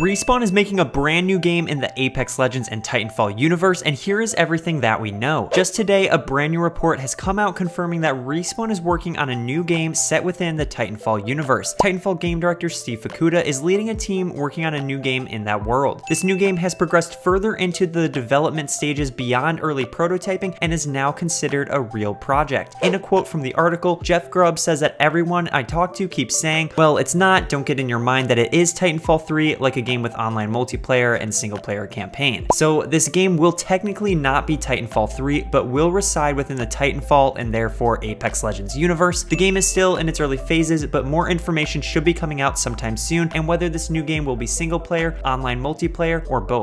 Respawn is making a brand new game in the Apex Legends and Titanfall universe, and here is everything that we know. Just today, a brand new report has come out confirming that Respawn is working on a new game set within the Titanfall universe. Titanfall game director Steve Fukuda is leading a team working on a new game in that world. This new game has progressed further into the development stages beyond early prototyping and is now considered a real project. In a quote from the article, Jeff Grubb says that everyone I talk to keeps saying, well, it's not, don't get in your mind that it is Titanfall 3 like a game with online multiplayer and single player campaign. So this game will technically not be Titanfall 3, but will reside within the Titanfall and therefore Apex Legends universe. The game is still in its early phases, but more information should be coming out sometime soon, and whether this new game will be single player, online multiplayer, or both.